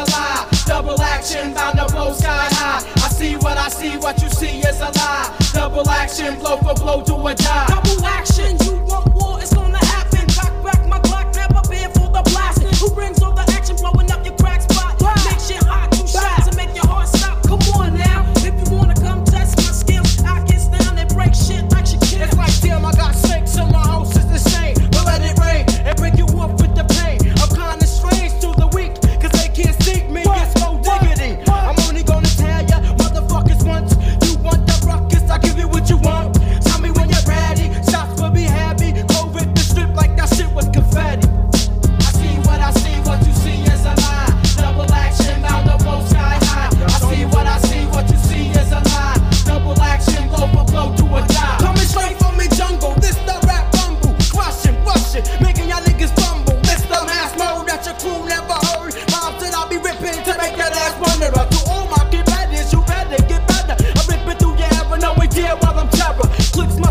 a lie. Double action, bound to blow sky high. I see what I see, what you see is a lie. Double action, blow for blow, do or die.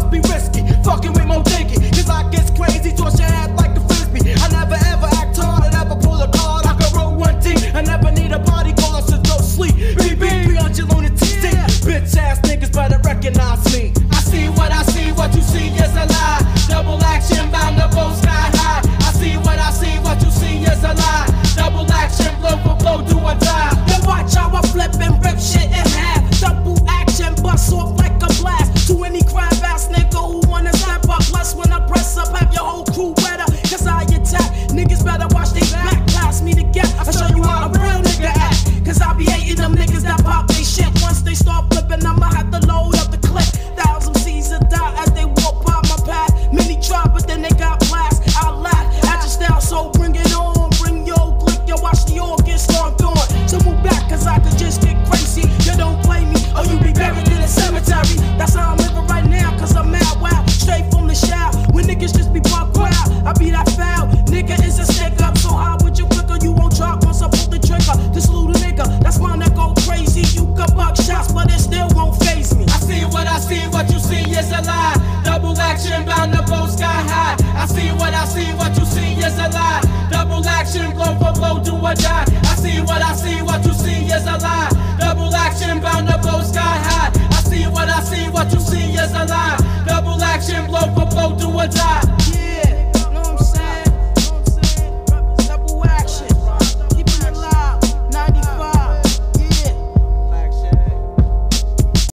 be risky. them niggas that pop they shit once they start flipping. action, bound to blow sky high. I see what I see, what you see is a lie. Double action, blow for blow, do or die. I see what I see, what you see is a lie.